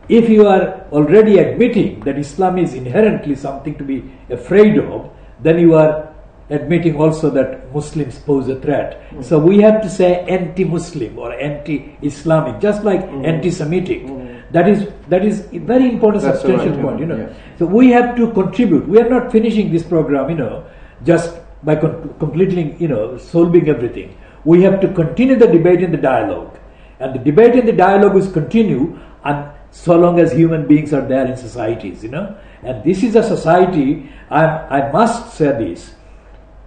If you are already admitting that Islam is inherently something to be afraid of, then you are admitting also that Muslims pose a threat. Mm. So we have to say anti-Muslim or anti-Islamic, just like mm. anti-Semitic. Mm. That is that is a very important That's substantial right point. You know, yeah. so we have to contribute. We are not finishing this program. You know, just by com- completely you know solving everything. We have to continue the debate and the dialogue, and the debate and the dialogue is continue and so long as human beings are there in societies. You know, and this is a society. I I must say this.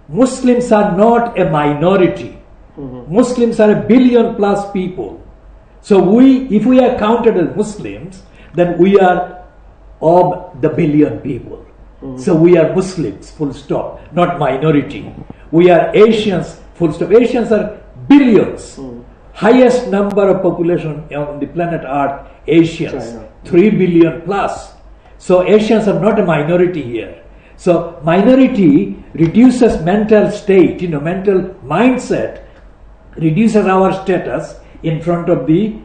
Muslims are not a minority. Mm-hmm. Muslims are a billion plus people. So we, if we are counted as Muslims, then we are of the billion people. Mm-hmm. So we are Muslims, full stop, not minority. We are Asians, full stop. Asians are billions. Mm-hmm. Highest number of population on the planet Earth, Asians, China. 3 billion plus. So Asians are not a minority here. So minority reduces mental state, you know, mental mindset, reduces our status in front of the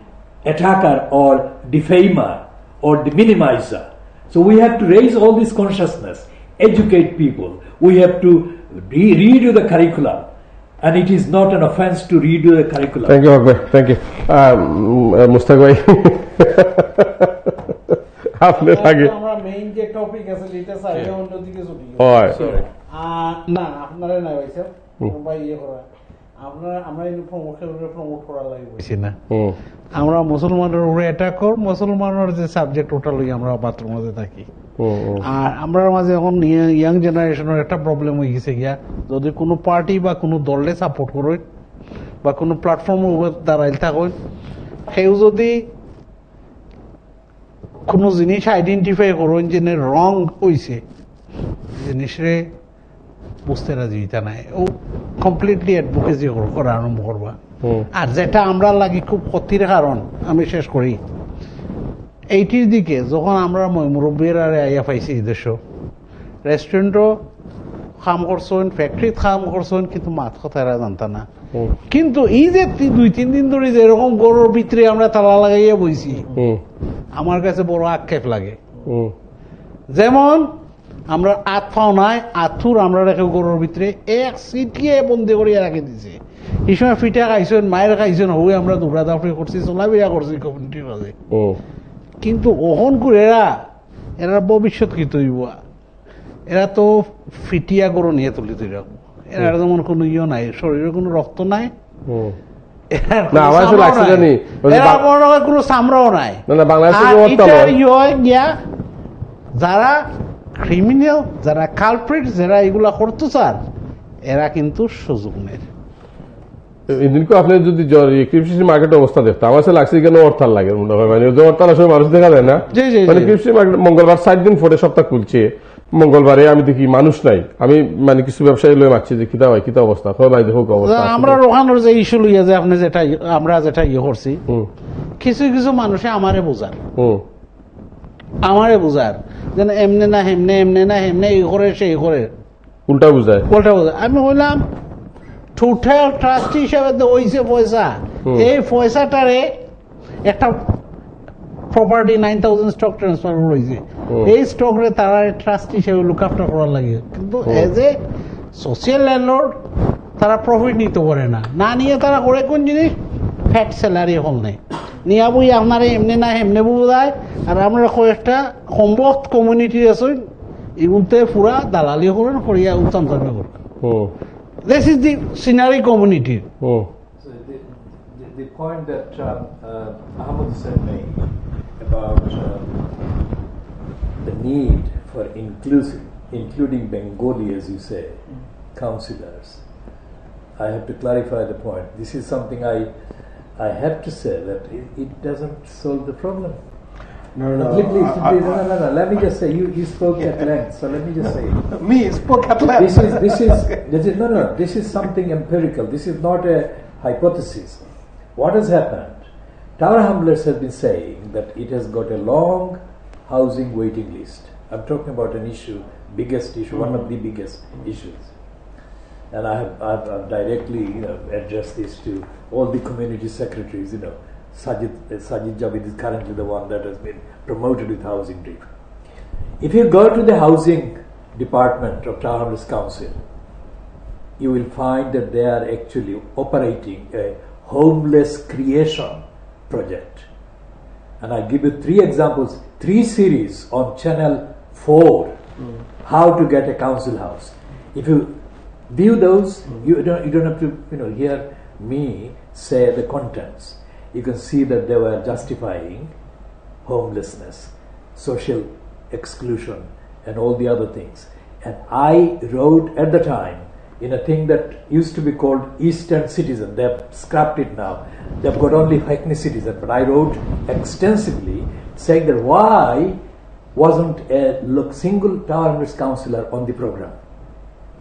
attacker or defamer or the minimizer. So we have to raise all this consciousness, educate people. We have to re- redo the curriculum. And it is not an offense to redo the curriculum. Thank you, Thank you. Um, Mushtaq ভাই। আপনার আগে। আমরা main যে topic আছে এটা চাইলে অন্যদিকে চলি। হয়। না আপনারা নাই ভাই স্যার বা ইয়ে করা। আপনারা আমরা প্রমোট করা লাগবে না। আমরা মুসলমানের উপরে অ্যাটাক কর মুসলমানের যে সাবজেক্ট ওটা লই আমরা বাথরুম মধ্যে থাকি। আর আমরা মাঝে এখন ইয়াং জেনারেশনের একটা প্রবলেম হয়ে গেছে গিয়া। যদি কোনো পার্টি বা কোনো দলে সাপোর্ট করই বা কোনো প্ল্যাটফর্মের উপর দাঁড়াইল থাকুন সেও যদি কোনো জিনিস আইডেন্টিফাই করুন যে রং হইছে জিনিসরে বুঝতে রাজি হইতা নাই ও কমপ্লিটলি অ্যাডভোকেসি করা আরম্ভ করবা। আর যেটা আমরা লাগি খুব ক্ষতির কারণ আমি শেষ করি। এইটির দিকে যখন আমরা মুরব্বীর আর আইয়া পাইছি দেশ রেস্টুরেন্টও কাম করছেন ফ্যাক্টরিত কাম করছেন কিন্তু মাত কথা জানতা না। কিন্তু এই যে দুই তিন দিন ধরে যে এরকম গরুর ভিতরে আমরা তালা লাগাইয়া বইছি আমার কাছে বড় আক্ষেপ লাগে। যেমন আমরা আত পাও নাই আথুর আমরা রেখে গরুর ভিতরে এক সিটিয়ে বন্দি করিয়া রাখি দিছে। এই সময় ফিটা খাইছেন মায়ের খাইছেন হয়ে আমরা দৌড়া দাপড়ি করছি চলাবিয়া করছি কমিউনিটির মাঝে। কিন্তু ওহন করে এরা এরা ভবিষ্যৎ কি তৈব এরা তো ফিটিয়া গরু নিয়ে তুলি তুই যেমন ইয়ে নাই শরীরে কোনো রক্ত নাই ইয়ে যারা ক্রিমিনাল যারা কালপ্রিট যারা এগুলা করতো স্যার এরা কিন্তু সুযোগ আপনি যদি মার্কেট অবস্থা দেখতো আমার লাগছে কেন অর্থাল লাগে মনে হয় মানে অর্থাল আসলে মানুষ দেখা যায় না। মার্কেট মঙ্গলবার সাত দিন সপ্তাহ খুলছে। মঙ্গলবারে আমি দেখি মানুষ নাই। আমি মানে কিছু ব্যবসায়ী লয়ে মারছি যে কিতা হয় কিতা অবস্থা? হয় ভাই দেখো অবস্থা আমরা রোহানোর যে ইস্যু লইয়া যে আপনি যেটা আমরা যেটা ইয়ে করছি কিছু কিছু মানুষে আমারে বোঝার আমারে বোঝার যেন এমনে না হেমনে এমনে না হেমনে এই করে সেই করে। উল্টা বুঝায়। উল্টা বোঝার আমি বললাম টোটাল ট্রাস্টি হিসাবে তো ওইছে পয়সা এই পয়সাটারে একটা property nine thousand stock transfer হয়েছে। এই স্টকরে তারা ট্রাস্ট হিসেবে লুক আফটার করার লাগে। কিন্তু এজ এ সোশিয়াল ল্যান্ডলর্ড তারা প্রফিট নিতে পারে না। না নিয়ে তারা করে কোন জিনিস? ফ্যাট স্যালারি হল নেই। নিয়া বই আপনারা এমনি না এমনি বোঝায়। আর আমরা কয়েকটা সম্ভব কমিউনিটি আছে এগুলোতে পুরা দালালি করেন করিয়া উত্তম করেন হুম this is the scenery community So the, the, the point that um, uh, Ahmed Hussain made about uh, the need for inclusive, including Bengali, as you say, councillors. I have to clarify the point. This is something I, I have to say that it, it doesn't solve the problem. No, no, Please, please, I- please, no, no, no. Let me just say, you, you spoke at length, so let me just say. Me spoke at length. this is this is this is no no this is something empirical this is not a hypothesis what has happened tower hamlets has been saying that it has got a long housing waiting list. I'm talking about an issue biggest issue one of the biggest issues. And I have, I've, I've directly you know addressed this to all the community secretaries you know. Sajid, uh, Sajid Javid is currently the one that has been promoted with housing brief. If you go to the housing department of Tower Hamlets Council, you will find that they are actually operating a homeless creation project. And I give you three examples, three series on Channel 4, how to get a council house. If you view those, mm. you, don't, you don't have to you know, hear me say the contents. You can see that they were justifying homelessness, social exclusion, and all the other things. And I wrote at the time in a thing that used to be called Eastern Citizen. They've scrapped it now. They've got only Hackney Citizen. But I wrote extensively saying that why wasn't a single Tower councillor on the program?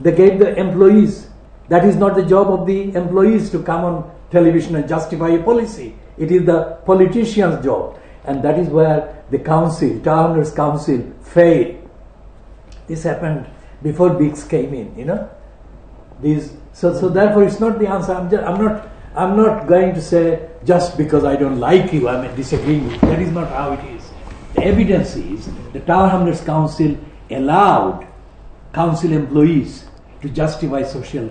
They gave the employees. That is not the job of the employees to come on television and justify a policy. It is the politician's job. And that is where the council, Tower Council, failed. This happened before Biggs came in, you know. These, so, so therefore it's not the answer. I'm, just, I'm not I'm not going to say just because I don't like you, I'm disagreeing with you. That is not how it is. The evidence is the Tower Hamlets Council allowed council employees to justify social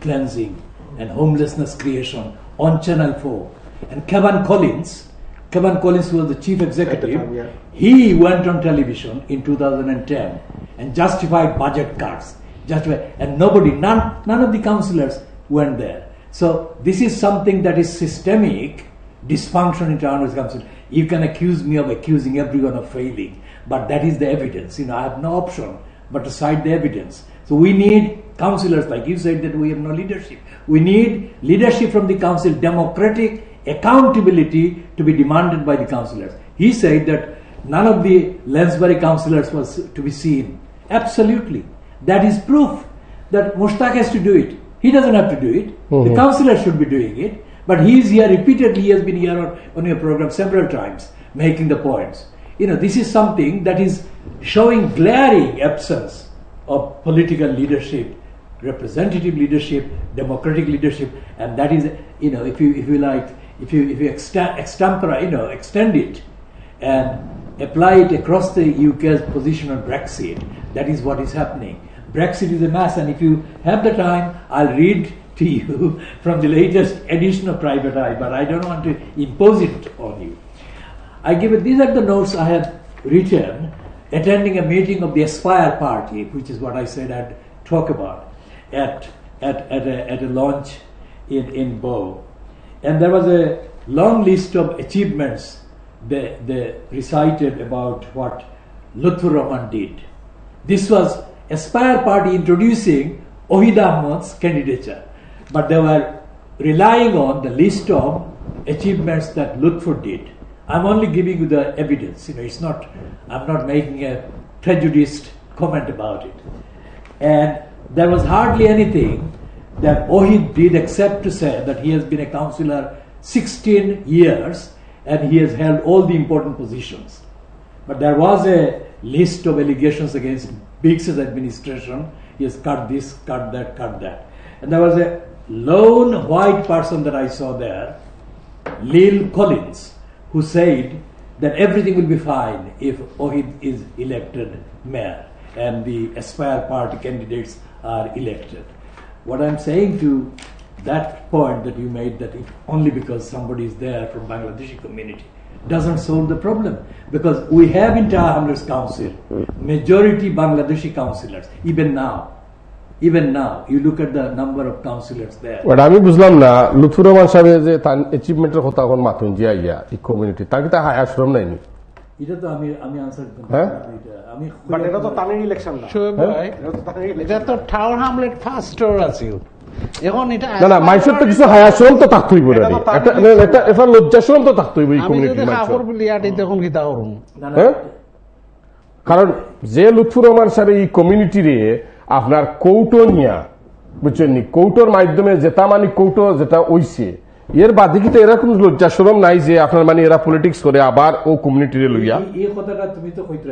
cleansing and homelessness creation on Channel 4. And Kevan Collins, Kevan Collins was the chief executive, time, yeah. he went on television in 2010 and justified budget cuts. Justified, and nobody, none, none of the councillors went there. So this is something that is systemic dysfunction in Hamlets Council. You can accuse me of accusing everyone of failing, but that is the evidence. You know, I have no option but to cite the evidence. So we need councillors, like you said, that we have no leadership. We need leadership from the council, democratic accountability to be demanded by the councillors. He said that none of the Lansbury councillors was to be seen. Absolutely. That is proof that Mushtaq has to do it. He doesn't have to do it. The mm-hmm. councillor should be doing it. But he is here repeatedly. He has been here on, on your program several times, making the points. You know, this is something that is showing glaring absence of political leadership, representative leadership, democratic leadership, and that is, you know, if you if you like, if you if you extempora, you know, extend it and apply it across the UK's position on Brexit, that is what is happening. Brexit is a mess, and if you have the time, I'll read to you from the latest edition of Private Eye, but I don't want to impose it on you. I give it, these are the notes I have written attending a meeting of the Aspire Party, which is what I said I'd talk about at, at, at, a, at a launch in, in Bow. And there was a long list of achievements they, they recited about what Lutfur Rahman did. This was Aspire Party introducing Ohid Ahmed's candidature, but they were relying on the list of achievements that Lutfur did. I'm only giving you the evidence. You know, it's not. I'm not making a prejudiced comment about it. And there was hardly anything that Ohid did except to say that he has been a councillor 16 years and he has held all the important positions. But there was a list of allegations against Biggs's administration. He has cut this, cut that, cut that. And there was a lone white person that I saw there, Lil Collins, who said that everything will be fine if Ohid is elected mayor and the Aspire Party candidates are elected. What I'm saying to that point that you made that if only because somebody is there from Bangladeshi community doesn't solve the problem because we have in Hamlets Council majority Bangladeshi councillors even now even now you look at the number of councillors there but আমি বুঝলাম না লুৎফুর রহমান সাহেবের যে তার অ্যাচিভমেন্টের কথা এখন মাথুন জিয়া ইয়া এই community তার কি তা হায় আশ্রম নাইনি এটা তো আমি আমি আনসার হ্যাঁ? আমি বাট এটা তো তানের ইলেকশন না এটা তো টাউন হামলেট ফার্স্ট স্টোর এখন এটা না না তো কিছু হায় তো থাকতই একটা তো থাকতই এই করুম কারণ যে লুৎফুর রহমান সাহেব এই কমিউনিটিরে আপনার কৌটো নিয়া বুঝছেন নি? কৌটোর মাধ্যমে যেটা মানে কৌটো যেটা ওইছে। এর বাদে কিন্তু এরকম লজ্জা সরম নাই যে আপনার মানে এরা পলিটিক্স করে আবার ও কমিউনিটিরে লইয়া। এই- এই কথাটা তুমি তো কইতে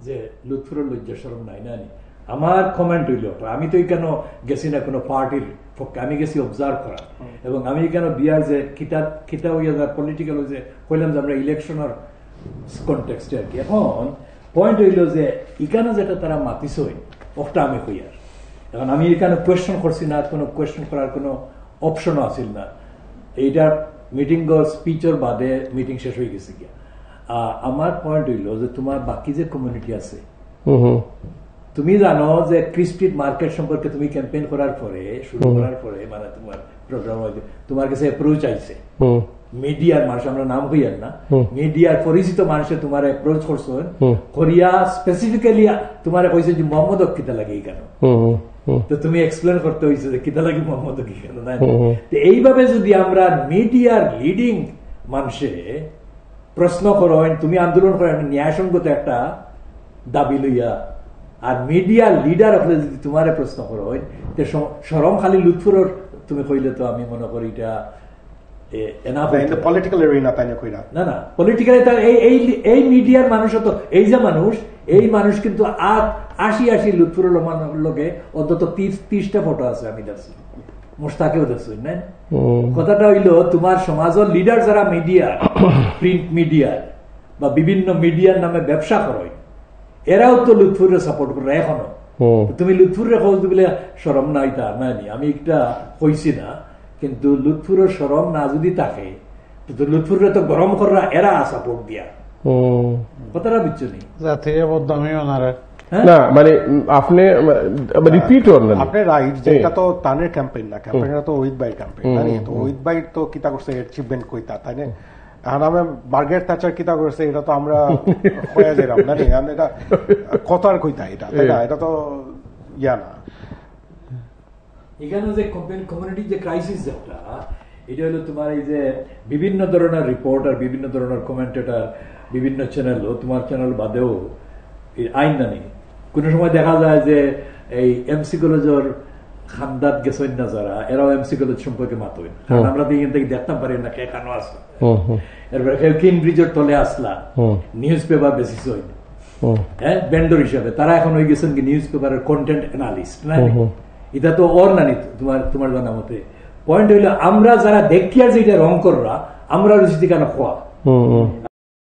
যে লুৎফুরের লজ্জা শরম নাই নি? আমার কমেন্ট হইল আমি তো কেন গেছি না কোনো পার্টির পক্ষে? আমি গেছি অবজার্ভ করা এবং আমি কেন বিয়ার যে কিতা কিতা হইয়া যা পলিটিক্যাল যে কইলাম যে আমরা ইলেকশনের কনটেক্সটে আর কি। এখন পয়েন্ট হইল যে ইকানো যেটা তারা মাতিছই ওটা আমি কইয়ার এখন আমি এখানে কোয়েশ্চন করছি না কোনো কোয়েশ্চন করার কোনো অপশনও আছিল না। এইটা মিটিং স্পিচর বাদে মিটিং শেষ হয়ে গেছে গিয়া। আমার পয়েন্ট হইল যে তোমার বাকি যে কমিউনিটি আছে হুম হুম। তুমি জানো যে ক্রিস্পিট মার্কেট সম্পর্কে তুমি ক্যাম্পেইন করার পরে শুরু করার পরে মানে তোমার প্রোগ্রাম তোমার কাছে অ্যাপ্রোচ আইছে। মিডিয়ার মানুষ আমরা নাম হইয়ার না। মিডিয়ার পরিচিত মানুষে তোমার অ্যাপ্রোচ করছেন করিয়া স্পেসিফিক্যালি তোমার কইছে যে মোহাম্মদ কিতা লাগে কেন তো তুমি এক্সপ্লেন করতে হয়েছে যে কিতা লাগে মোহাম্মদ কি কেন না তো এইভাবে যদি আমরা মিডিয়ার লিডিং মানুষে প্রশ্ন করেন তুমি আন্দোলন করেন ন্যায়সঙ্গত একটা দাবি লইয়া আর মিডিয়ার লিডার হলে যদি তোমারে প্রশ্ন করেন তে সরম খালি লুৎফুরর তুমি কইলে তো আমি মনে করি এটা না না না পলিটিক্যালি তার এই এই এই মিডিয়ার মানুষ তো এই যে মানুষ এই মানুষ কিন্তু আট আশি আশি লুৎফুর রহমানের লগে অন্তত তিরিশ তিরিশটা ফটো আছে আমি দেখছি। মোস্তাকেও দেখছি না? কথাটা হইল তোমার সমাজের লিডার যারা মিডিয়া প্রিন্ট মিডিয়ার বা বিভিন্ন মিডিয়ার নামে ব্যবসা করে এরাও তো লুৎফুরের সাপোর্ট করে এখনও। হুম তুমি লুৎফুরের খোঁজ দিবলে সরম নাই তা নাইনি আমি একটা কইছি না কিন্তু লুৎফুরের সরম না যদি থাকে তো লুৎফুরে তো গরম করা এরা সাপোর্ট দিয়া। কথাটা বুঝছ নি? জাতীয় বদনামি ওনারে। হ্যাঁ? না মানে আপনি রিপিট করলেন। আপনি রাইট যে জি। এটা তো তানের ক্যাম্পেইন না ক্যাম্পেইনটা তো ওহিদ ভাইয়ের ক্যাম্পেইন তাই তো ওহিদ ভাই তো কিতা করছে অ্যাচিভমেন্ট কইতা তাই না? এখন আমি মার্গারেট থাচার কিতা করছে এটা তো আমরা হয়ে যাইলাম না এটা কথার কইতা এটা তাই না? এটা তো ইয়া না। এখানে যে কমিউনিটি যে ক্রাইসিস একটা এটা হলো তোমার এই যে বিভিন্ন ধরনের রিপোর্টার বিভিন্ন ধরনের কমেন্টেটার বিভিন্ন চ্যানেলও তোমার চ্যানেল বাদেও এই আইন জানি কোনো সময় দেখা যায় যে এই এমসি কলেজের খান্দাত গেছেন না যারা এরাও এমসি কলেজ সম্পর্কে মাতবেন কারণ আমরা এখান থেকে দেখতাম পারি না কে কেন আসলো। হুম হুম এরপরে কেউ কিন ব্রিজের তলে আসলা নিউজ পেপার বেসিস হইন হ্যাঁ। ভেন্ডর হিসাবে। তারা এখন হয়ে গেছেন কি নিউজ পেপারের কন্টেন্ট অ্যানালিস্ট না এটা তো ওর না নি তোমার তোমার জানা মতে। পয়েন্ট হইল আমরা যারা দেখি আর যে এটা রং কররা আমরা রুচিতে কেন খোয়া।